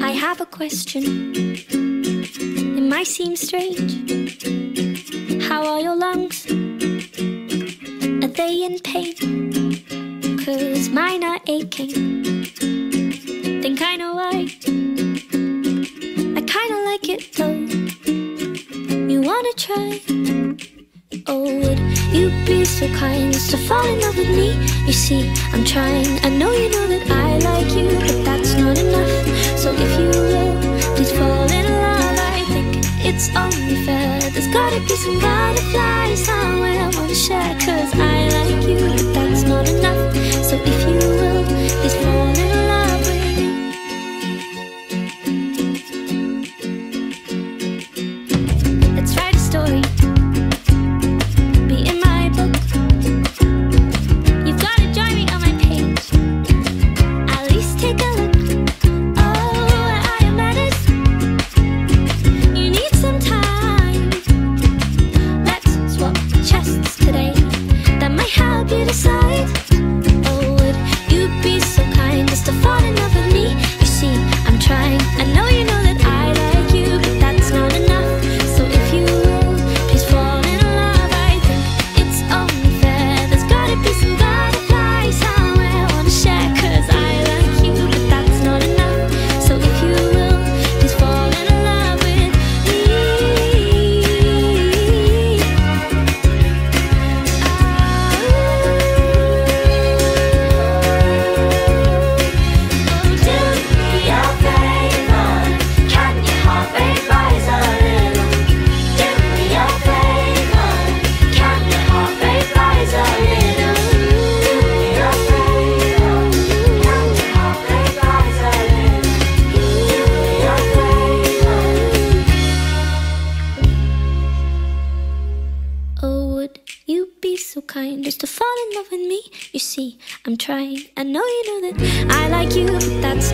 I have a question. It might seem strange. How are your lungs? Are they in pain? Cause mine are aching. Think I know why. I kinda like it though. You wanna try? Oh, would you be so kind as to fall in love with me? You see, I'm trying. I know you know that I like you, but that's not enough. So if you will, please fall in love. I think it's only fair. There's gotta be some butterflies somewhere I wanna share. Cause I kind as to fall in love with me? You see, I'm trying. I know you know that I like you, but that's